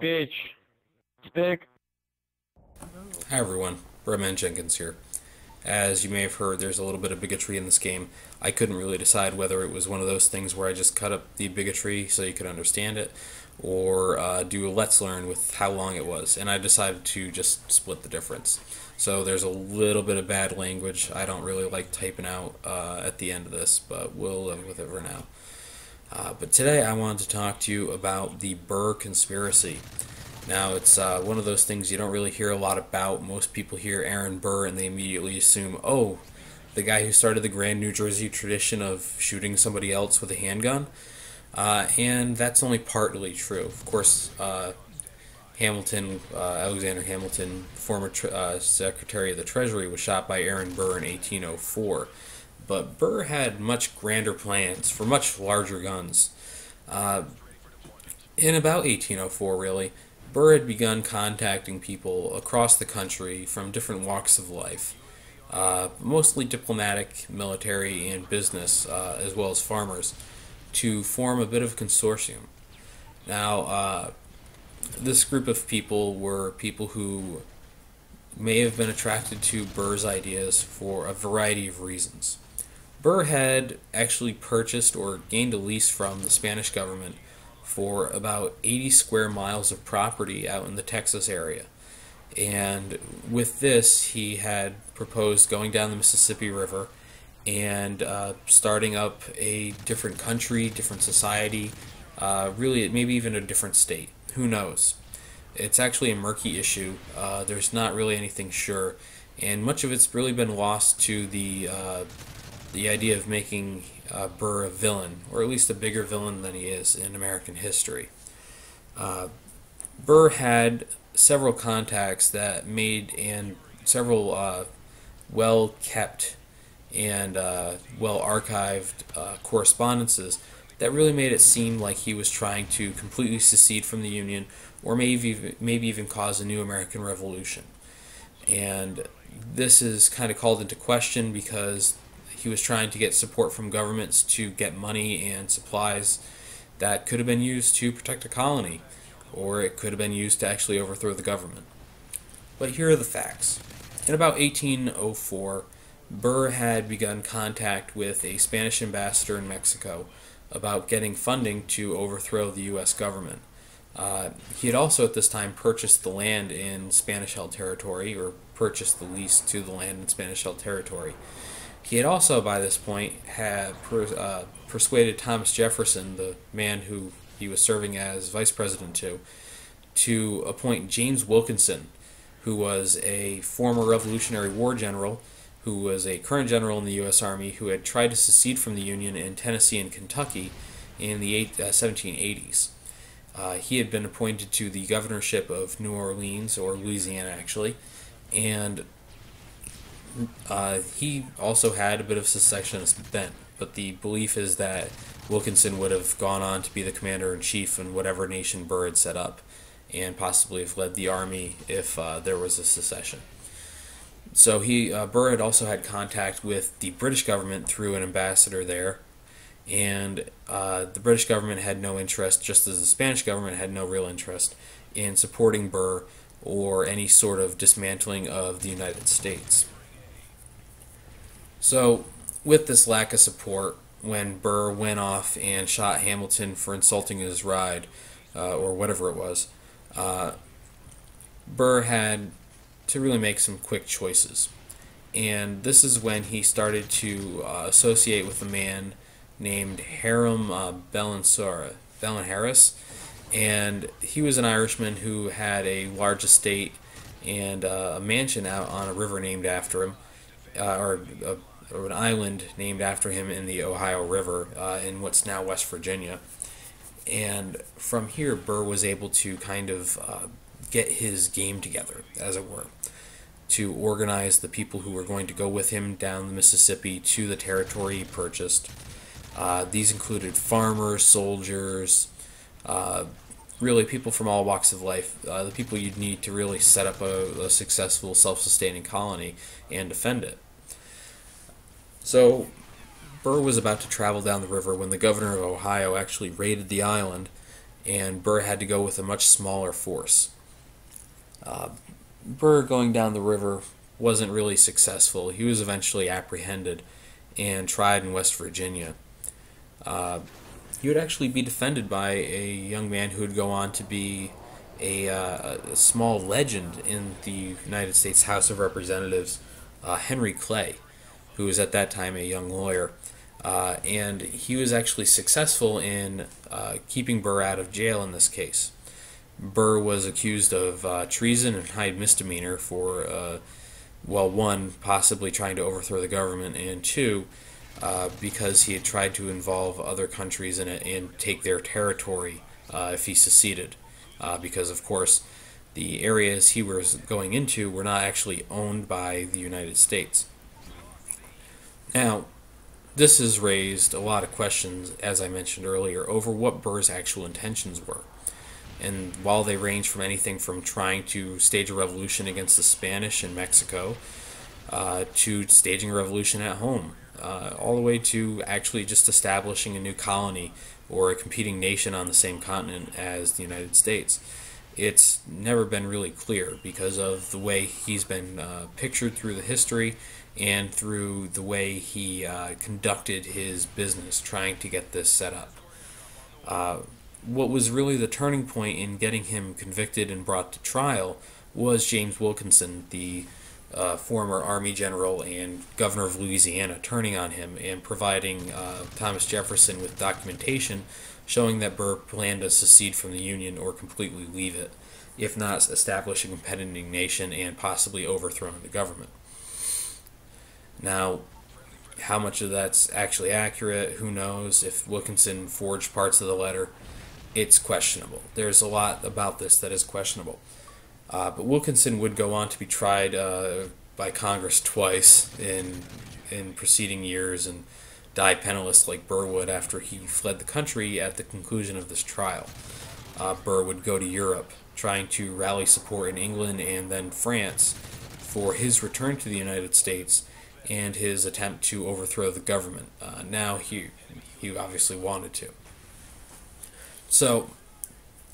Bitch. Stick. Hi everyone, Breman Jenkins here. As you may have heard, there's a little bit of bigotry in this game. I couldn't really decide whether it was one of those things where I just cut up the bigotry so you could understand it, or uh, do a let's learn with how long it was, and I decided to just split the difference. So there's a little bit of bad language I don't really like typing out uh, at the end of this, but we'll live with it for now. Uh, but today I wanted to talk to you about the Burr conspiracy. Now, it's uh, one of those things you don't really hear a lot about. Most people hear Aaron Burr and they immediately assume, oh, the guy who started the Grand New Jersey tradition of shooting somebody else with a handgun. Uh, and that's only partly true. Of course, uh, Hamilton, uh, Alexander Hamilton, former uh, Secretary of the Treasury, was shot by Aaron Burr in 1804. But Burr had much grander plans for much larger guns. Uh, in about 1804, really, Burr had begun contacting people across the country from different walks of life, uh, mostly diplomatic, military, and business, uh, as well as farmers, to form a bit of a consortium. Now, uh, this group of people were people who may have been attracted to Burr's ideas for a variety of reasons. Burr had actually purchased or gained a lease from the Spanish government for about 80 square miles of property out in the Texas area. And with this, he had proposed going down the Mississippi River and uh, starting up a different country, different society, uh, really, maybe even a different state. Who knows? It's actually a murky issue. Uh, there's not really anything sure, and much of it's really been lost to the uh, the idea of making uh, Burr a villain, or at least a bigger villain than he is in American history. Uh, Burr had several contacts that made and several uh, well kept and uh, well archived uh, correspondences that really made it seem like he was trying to completely secede from the Union or maybe maybe even cause a new American Revolution. And this is kind of called into question because he was trying to get support from governments to get money and supplies that could have been used to protect a colony, or it could have been used to actually overthrow the government. But here are the facts. In about 1804, Burr had begun contact with a Spanish ambassador in Mexico about getting funding to overthrow the U.S. government. Uh, he had also at this time purchased the land in Spanish held territory, or purchased the lease to the land in Spanish held territory. He had also, by this point, had uh, persuaded Thomas Jefferson, the man who he was serving as vice president to, to appoint James Wilkinson, who was a former Revolutionary War general, who was a current general in the U.S. Army, who had tried to secede from the Union in Tennessee and Kentucky in the eight, uh, 1780s. Uh, he had been appointed to the governorship of New Orleans, or Louisiana actually, and uh, he also had a bit of secessionist bent, but the belief is that Wilkinson would have gone on to be the commander in chief in whatever nation Burr had set up, and possibly have led the army if uh, there was a secession. So he uh, Burr had also had contact with the British government through an ambassador there, and uh, the British government had no interest, just as the Spanish government had no real interest in supporting Burr or any sort of dismantling of the United States. So, with this lack of support, when Burr went off and shot Hamilton for insulting his ride, uh, or whatever it was, uh, Burr had to really make some quick choices. And this is when he started to uh, associate with a man named Hiram uh, Bellin Harris, and he was an Irishman who had a large estate and uh, a mansion out on a river named after him, uh, or a or an island named after him in the Ohio River uh, in what's now West Virginia. And from here, Burr was able to kind of uh, get his game together, as it were, to organize the people who were going to go with him down the Mississippi to the territory he purchased. Uh, these included farmers, soldiers, uh, really people from all walks of life, uh, the people you'd need to really set up a, a successful self sustaining colony and defend it. So, Burr was about to travel down the river when the governor of Ohio actually raided the island and Burr had to go with a much smaller force. Uh, Burr going down the river wasn't really successful. He was eventually apprehended and tried in West Virginia. Uh, he would actually be defended by a young man who would go on to be a, uh, a small legend in the United States House of Representatives, uh, Henry Clay, who was at that time a young lawyer. Uh, and he was actually successful in uh, keeping Burr out of jail in this case. Burr was accused of uh, treason and high misdemeanor for, uh, well, one, possibly trying to overthrow the government, and two, uh, because he had tried to involve other countries in it and take their territory uh, if he seceded. because, of course, the areas he was going into were not actually owned by the United States. Now, this has raised a lot of questions, as I mentioned earlier, over what Burr's actual intentions were. And while they range from anything from trying to stage a revolution against the Spanish in Mexico uh, to staging a revolution at home, uh, all the way to actually just establishing a new colony or a competing nation on the same continent as the United States. It's never been really clear because of the way he's been uh, pictured through the history and through the way he uh, conducted his business trying to get this set up. Uh, what was really the turning point in getting him convicted and brought to trial was James Wilkinson, the uh, former Army general and governor of Louisiana, turning on him and providing uh, Thomas Jefferson with documentation showing that Burr planned to secede from the Union or completely leave it, if not establish a competing nation and possibly overthrowing the government. Now, how much of that's actually accurate, who knows? If Wilkinson forged parts of the letter, it's questionable. There's a lot about this that is questionable. Uh, but Wilkinson would go on to be tried uh, by Congress twice in in preceding years and die penniless like Burr would after he fled the country at the conclusion of this trial. Uh, Burr would go to Europe, trying to rally support in England and then France for his return to the United States and his attempt to overthrow the government. Uh, now he he obviously wanted to. So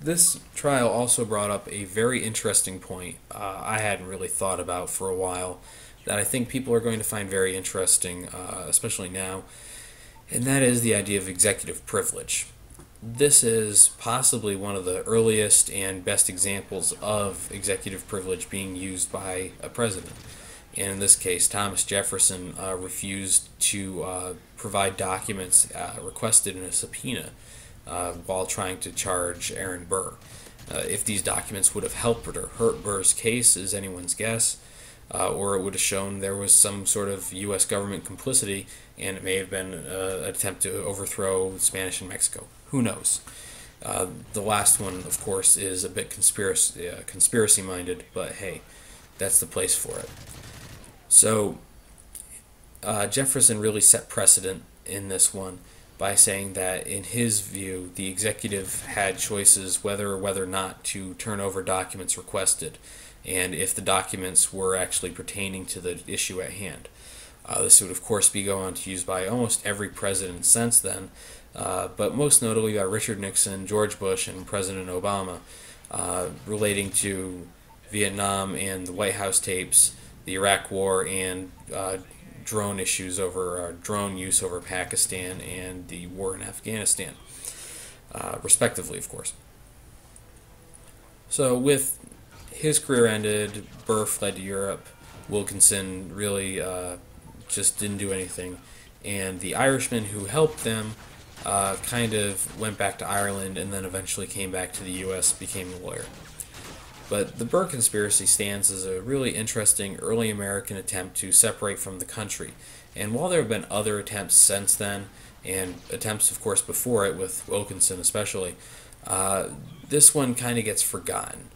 this trial also brought up a very interesting point uh, I hadn't really thought about for a while that I think people are going to find very interesting, uh, especially now, and that is the idea of executive privilege. This is possibly one of the earliest and best examples of executive privilege being used by a president. And in this case, Thomas Jefferson uh, refused to uh, provide documents uh, requested in a subpoena uh, while trying to charge Aaron Burr. Uh, if these documents would have helped or hurt Burr's case is anyone's guess, uh, or it would have shown there was some sort of U.S. government complicity and it may have been an attempt to overthrow Spanish in Mexico. Who knows? the last one, of course, is a bit conspiracy conspiracy minded, but hey, that's the place for it. So uh, Jefferson really set precedent in this one by saying that, in his view, the executive had choices whether or whether not to turn over documents requested, and if the documents were actually pertaining to the issue at hand. Uh, this would, of course, be going to use by almost every president since then, uh, but most notably by Richard Nixon, George Bush, and President Obama, uh, relating to Vietnam and the White House tapes the Iraq War and uh, drone issues over uh, drone use over Pakistan and the war in Afghanistan, uh, respectively, of course. So, with his career ended, Burr fled to Europe. Wilkinson really uh, just didn't do anything, and the Irishman who helped them uh, kind of went back to Ireland and then eventually came back to the U.S. became a lawyer. But the Burr conspiracy stands as a really interesting early American attempt to separate from the country. And while there have been other attempts since then, and attempts, of course, before it, with Wilkinson especially, uh, this one kind of gets forgotten.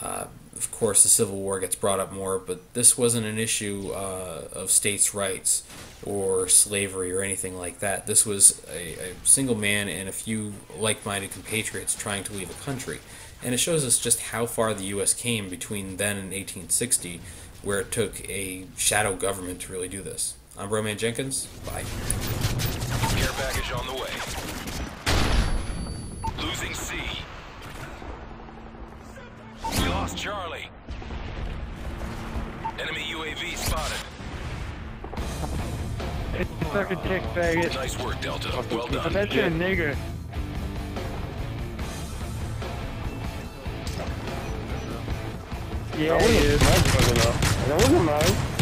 Uh, of course, the Civil War gets brought up more, but this wasn't an issue uh, of states' rights or slavery or anything like that. This was a, a single man and a few like minded compatriots trying to leave a country and it shows us just how far the U.S. came between then and 1860, where it took a shadow government to really do this. I'm Roman Jenkins. Bye. Care package on the way. Losing C. We lost Charlie. Enemy UAV spotted. It's fucking dick faggot. Nice work, Delta. Well done. I bet you a nigger. Yeah, That wasn't is. my brother, though. That wasn't mine.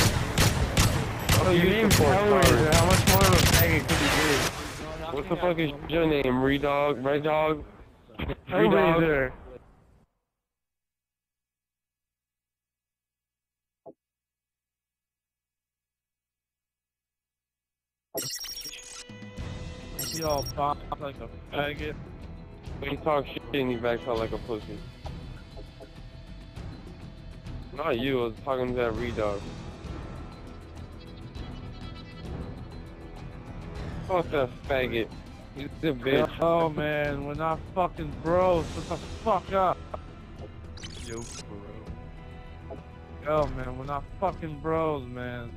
Oh, you support Hellraiser. Star. How much more of a faggot could you What the fuck is your name? Redog? Red Dog? be? Hellraiser. You all pop like a faggot. When you talk shit and you back out like a pussy. Not you, I was talking to that Redog. Fuck that faggot. He's a bitch. Oh man, we're not fucking bros. What the fuck up? Yo, bro. Yo, man, we're not fucking bros, man.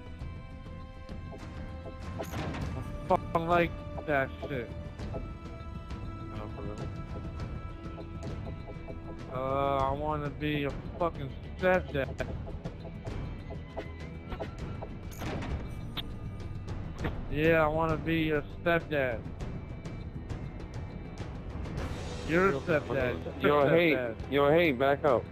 I fucking like that shit. Oh, bro. Uh, I want to be a fucking stepdad. Yeah, I want to be a stepdad. You're a stepdad. Yo, hey, Stepdad. yo, hey, back up.